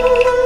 呜。